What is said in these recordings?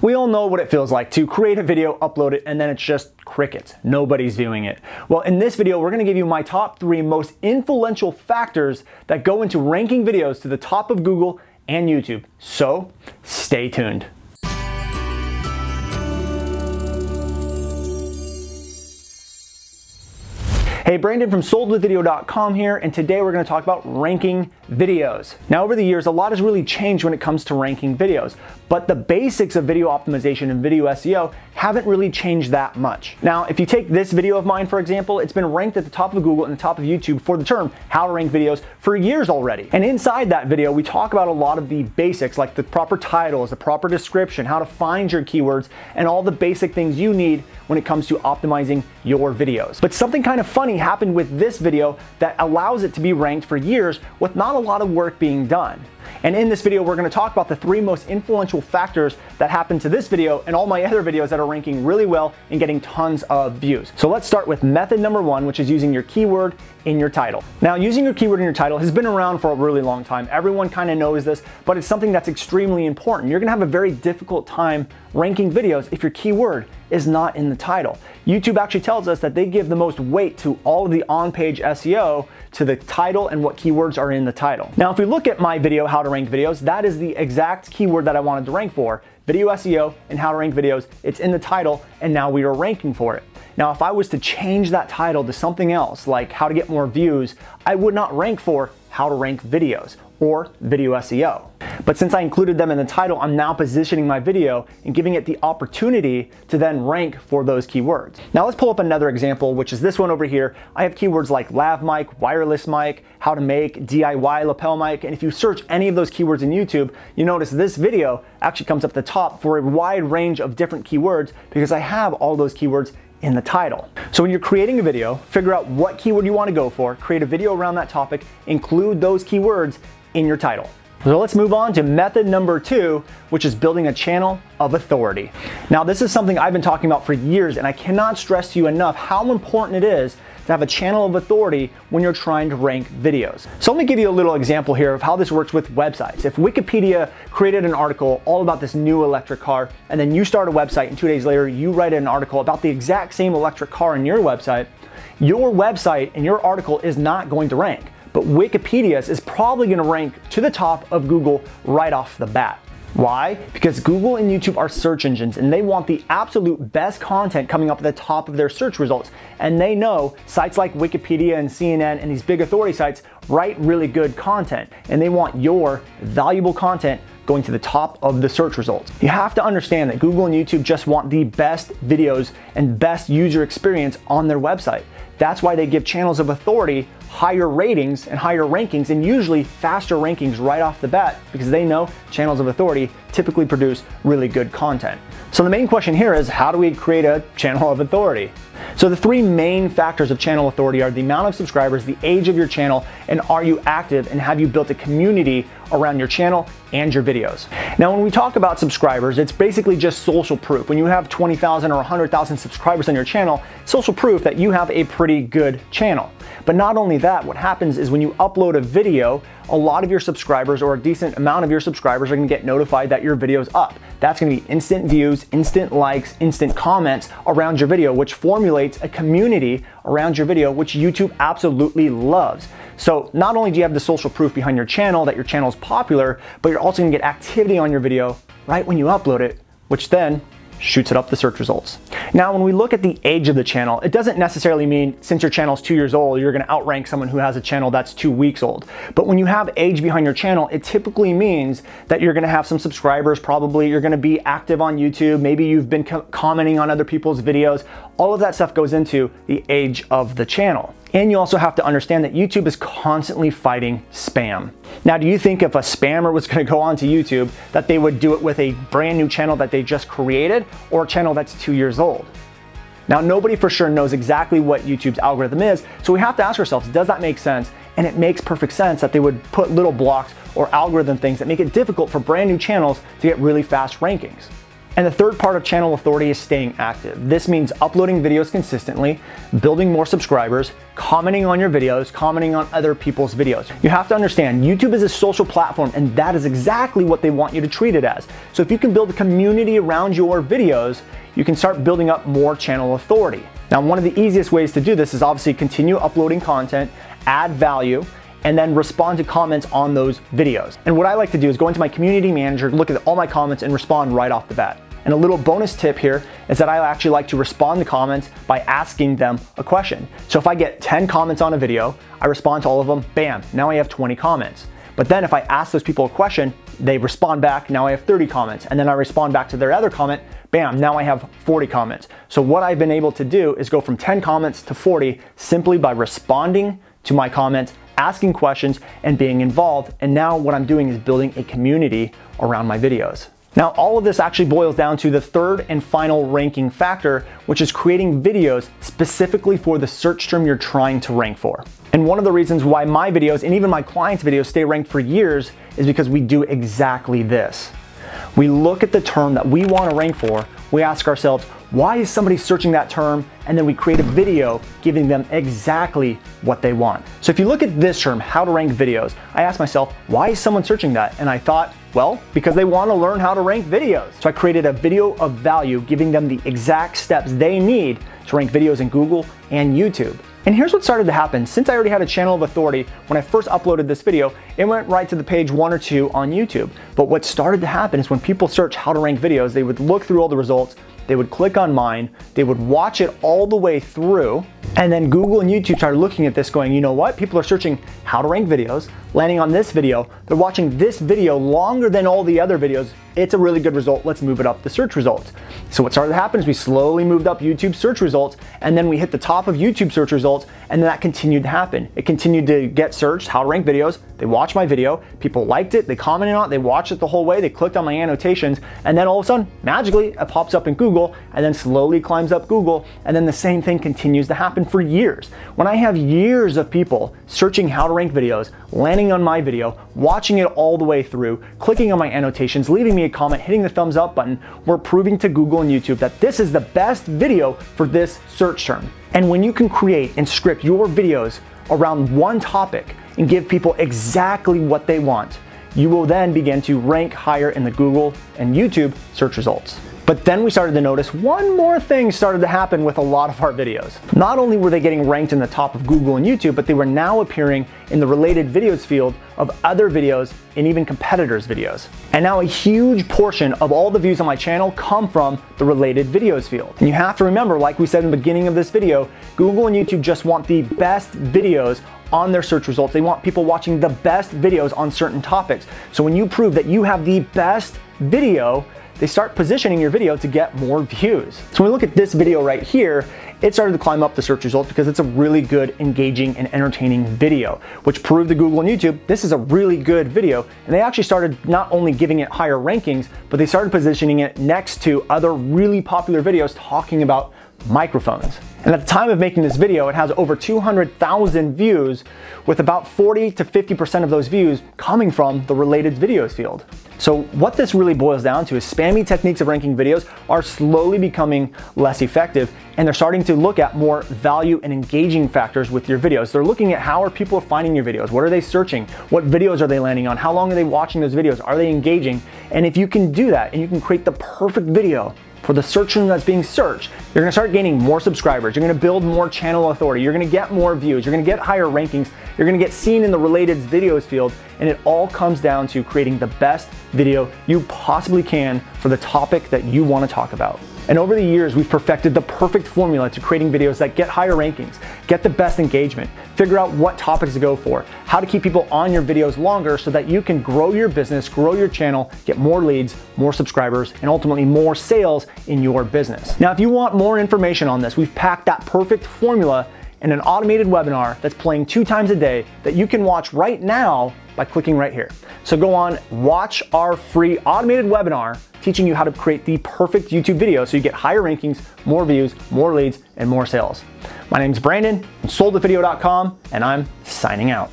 We all know what it feels like to create a video, upload it, and then it's just crickets. Nobody's viewing it. Well, in this video, we're gonna give you my top three most influential factors that go into ranking videos to the top of Google and YouTube. So stay tuned. Hey, Brandon from SoldWithVideo.com here, and today we're going to talk about ranking videos. Now, over the years, a lot has really changed when it comes to ranking videos, but the basics of video optimization and video SEO haven't really changed that much. Now, if you take this video of mine, for example, it's been ranked at the top of Google and the top of YouTube for the term how to rank videos for years already. And inside that video, we talk about a lot of the basics like the proper titles, the proper description, how to find your keywords, and all the basic things you need when it comes to optimizing your videos. But something kind of funny happened with this video that allows it to be ranked for years with not a lot of work being done. And in this video, we're gonna talk about the three most influential factors that happened to this video and all my other videos that are ranking really well and getting tons of views. So let's start with method number one, which is using your keyword in your title. Now, using your keyword in your title has been around for a really long time. Everyone kind of knows this, but it's something that's extremely important. You're gonna have a very difficult time ranking videos if your keyword is not in the title. YouTube actually tells us that they give the most weight to all of the on-page SEO to the title and what keywords are in the title. Now, if we look at my video, how to rank videos, that is the exact keyword that I wanted to rank for. Video SEO and how to rank videos, it's in the title and now we are ranking for it. Now, if I was to change that title to something else, like how to get more views, I would not rank for how to rank videos or video SEO. But since I included them in the title, I'm now positioning my video and giving it the opportunity to then rank for those keywords. Now let's pull up another example, which is this one over here. I have keywords like lav mic, wireless mic, how to make DIY lapel mic, and if you search any of those keywords in YouTube, you notice this video actually comes up the top for a wide range of different keywords because I have all those keywords in the title. So when you're creating a video, figure out what keyword you want to go for, create a video around that topic, include those keywords in your title. So let's move on to method number two, which is building a channel of authority. Now, this is something I've been talking about for years, and I cannot stress to you enough how important it is to have a channel of authority when you're trying to rank videos. So let me give you a little example here of how this works with websites. If Wikipedia created an article all about this new electric car, and then you start a website and two days later you write an article about the exact same electric car in your website, your website and your article is not going to rank but Wikipedia's is probably gonna rank to the top of Google right off the bat. Why? Because Google and YouTube are search engines and they want the absolute best content coming up at the top of their search results. And they know sites like Wikipedia and CNN and these big authority sites write really good content and they want your valuable content going to the top of the search results. You have to understand that Google and YouTube just want the best videos and best user experience on their website. That's why they give channels of authority higher ratings and higher rankings and usually faster rankings right off the bat because they know channels of authority typically produce really good content. So the main question here is how do we create a channel of authority? So the three main factors of channel authority are the amount of subscribers, the age of your channel, and are you active and have you built a community around your channel and your videos. Now, when we talk about subscribers, it's basically just social proof. When you have 20,000 or 100,000 subscribers on your channel, social proof that you have a pretty good channel. But not only that, what happens is when you upload a video, a lot of your subscribers or a decent amount of your subscribers are gonna get notified that your video's up. That's gonna be instant views, instant likes, instant comments around your video, which formulates a community around your video, which YouTube absolutely loves. So not only do you have the social proof behind your channel that your channel is popular, but you're also gonna get activity on your video right when you upload it, which then shoots it up the search results. Now, when we look at the age of the channel, it doesn't necessarily mean since your channel is two years old, you're gonna outrank someone who has a channel that's two weeks old. But when you have age behind your channel, it typically means that you're gonna have some subscribers, probably you're gonna be active on YouTube, maybe you've been co commenting on other people's videos. All of that stuff goes into the age of the channel. And you also have to understand that YouTube is constantly fighting spam. Now, do you think if a spammer was gonna go onto YouTube that they would do it with a brand new channel that they just created or a channel that's two years old? Now, nobody for sure knows exactly what YouTube's algorithm is, so we have to ask ourselves, does that make sense? And it makes perfect sense that they would put little blocks or algorithm things that make it difficult for brand new channels to get really fast rankings. And the third part of channel authority is staying active. This means uploading videos consistently, building more subscribers, commenting on your videos, commenting on other people's videos. You have to understand YouTube is a social platform and that is exactly what they want you to treat it as. So if you can build a community around your videos, you can start building up more channel authority. Now, one of the easiest ways to do this is obviously continue uploading content, add value, and then respond to comments on those videos. And what I like to do is go into my community manager, look at all my comments and respond right off the bat. And a little bonus tip here is that I actually like to respond to comments by asking them a question. So if I get 10 comments on a video, I respond to all of them, bam, now I have 20 comments. But then if I ask those people a question, they respond back, now I have 30 comments. And then I respond back to their other comment, bam, now I have 40 comments. So what I've been able to do is go from 10 comments to 40 simply by responding to my comments, asking questions, and being involved. And now what I'm doing is building a community around my videos. Now, all of this actually boils down to the third and final ranking factor, which is creating videos specifically for the search term you're trying to rank for. And one of the reasons why my videos and even my clients' videos stay ranked for years is because we do exactly this. We look at the term that we want to rank for, we ask ourselves, why is somebody searching that term? And then we create a video giving them exactly what they want. So if you look at this term, how to rank videos, I asked myself, why is someone searching that? And I thought, well, because they want to learn how to rank videos. So I created a video of value giving them the exact steps they need to rank videos in Google and YouTube. And here's what started to happen. Since I already had a channel of authority, when I first uploaded this video, it went right to the page one or two on YouTube. But what started to happen is when people search how to rank videos, they would look through all the results, they would click on mine, they would watch it all the way through, and then Google and YouTube started looking at this going, you know what? People are searching how to rank videos, landing on this video, they're watching this video longer than all the other videos. It's a really good result, let's move it up the search results. So what started to happen is we slowly moved up YouTube search results, and then we hit the top of YouTube search results, and then that continued to happen. It continued to get searched, how to rank videos, they watched my video, people liked it, they commented on it, they watched it the whole way, they clicked on my annotations, and then all of a sudden, magically, it pops up in Google, and then slowly climbs up Google, and then the same thing continues to happen for years. When I have years of people searching how to rank videos, landing on my video, watching it all the way through, clicking on my annotations, leaving me a comment, hitting the thumbs up button, we're proving to Google and YouTube that this is the best video for this search term. And when you can create and script your videos around one topic and give people exactly what they want, you will then begin to rank higher in the Google and YouTube search results. But then we started to notice one more thing started to happen with a lot of our videos. Not only were they getting ranked in the top of Google and YouTube, but they were now appearing in the related videos field of other videos and even competitors' videos. And now a huge portion of all the views on my channel come from the related videos field. And you have to remember, like we said in the beginning of this video, Google and YouTube just want the best videos on their search results. They want people watching the best videos on certain topics. So when you prove that you have the best video, they start positioning your video to get more views. So when we look at this video right here, it started to climb up the search results because it's a really good, engaging, and entertaining video, which proved to Google and YouTube this is a really good video. And they actually started not only giving it higher rankings, but they started positioning it next to other really popular videos talking about microphones. And at the time of making this video, it has over 200,000 views, with about 40 to 50% of those views coming from the related videos field. So what this really boils down to is spammy techniques of ranking videos are slowly becoming less effective and they're starting to look at more value and engaging factors with your videos. They're looking at how are people finding your videos? What are they searching? What videos are they landing on? How long are they watching those videos? Are they engaging? And if you can do that and you can create the perfect video for the search term that's being searched, you're gonna start gaining more subscribers, you're gonna build more channel authority, you're gonna get more views, you're gonna get higher rankings, you're gonna get seen in the related videos field, and it all comes down to creating the best video you possibly can for the topic that you wanna talk about. And over the years, we've perfected the perfect formula to creating videos that get higher rankings, get the best engagement, figure out what topics to go for, how to keep people on your videos longer so that you can grow your business, grow your channel, get more leads, more subscribers, and ultimately more sales in your business. Now, if you want more information on this, we've packed that perfect formula in an automated webinar that's playing two times a day that you can watch right now by clicking right here. So go on, watch our free automated webinar teaching you how to create the perfect YouTube video so you get higher rankings, more views, more leads, and more sales. My name is Brandon from soldwithvideo.com and I'm signing out.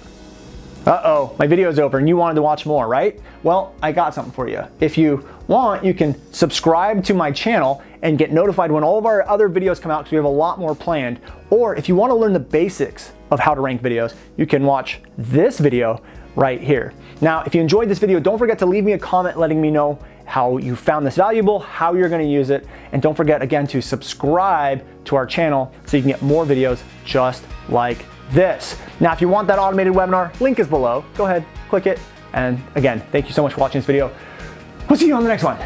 Uh-oh, my video's over and you wanted to watch more, right? Well, I got something for you. If you want, you can subscribe to my channel and get notified when all of our other videos come out because we have a lot more planned. Or if you want to learn the basics of how to rank videos, you can watch this video right here. Now, if you enjoyed this video, don't forget to leave me a comment letting me know how you found this valuable, how you're gonna use it, and don't forget again to subscribe to our channel so you can get more videos just like this. Now, if you want that automated webinar, link is below. Go ahead, click it. And again, thank you so much for watching this video. We'll see you on the next one.